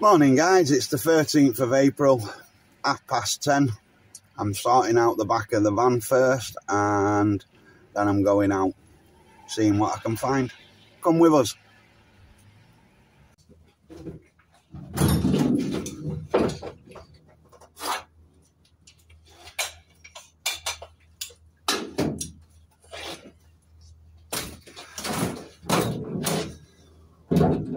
Morning, guys. It's the 13th of April, half past 10. I'm sorting out the back of the van first and then I'm going out, seeing what I can find. Come with us.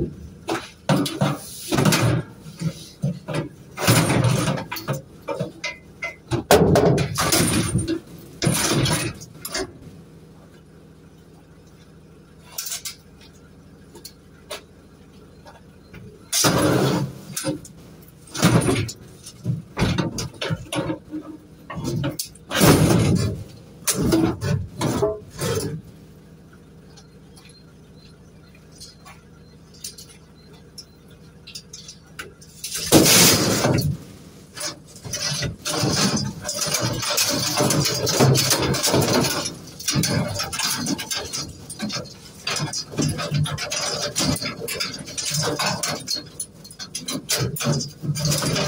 Amen. Thank you.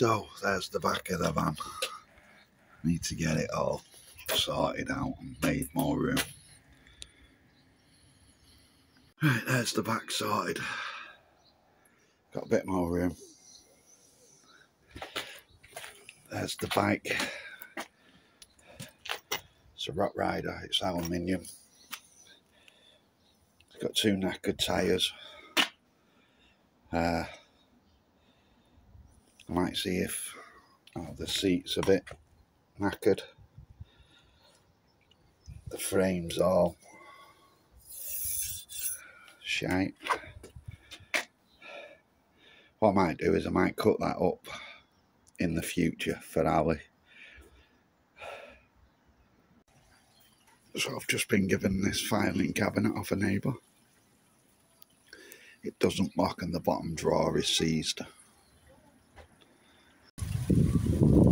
So there's the back of the van. Need to get it all sorted out and made more room. Right, there's the back sorted. Got a bit more room. There's the bike. It's a Rockrider, it's aluminium. It's got two knackered tyres. Uh, I might see if oh, the seat's a bit knackered. The frame's all shite. What I might do is I might cut that up in the future for Ali. So I've just been given this filing cabinet off a neighbour. It doesn't lock and the bottom drawer is seized.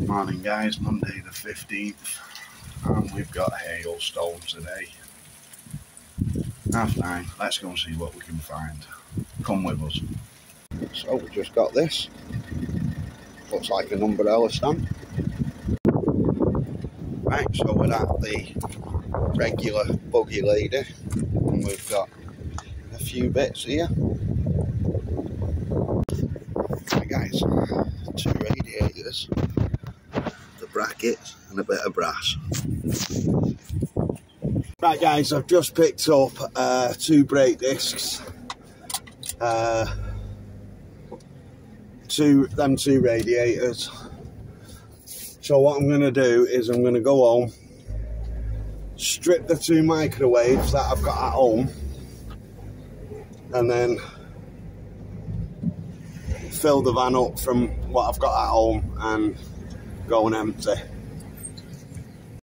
Morning guys, Monday the 15th and we've got hailstone today. Half nine, let's go and see what we can find. Come with us. So we just got this. Looks like an umbrella stand. Right, so we're at the regular buggy lady and we've got a few bits here. Right guys, two radiators, the brackets and a bit of brass. Right guys, I've just picked up uh, two brake discs. Uh, two them two radiators. So what I'm going to do is I'm going to go home, strip the two microwaves that I've got at home, and then fill the van up from what I've got at home and go and empty.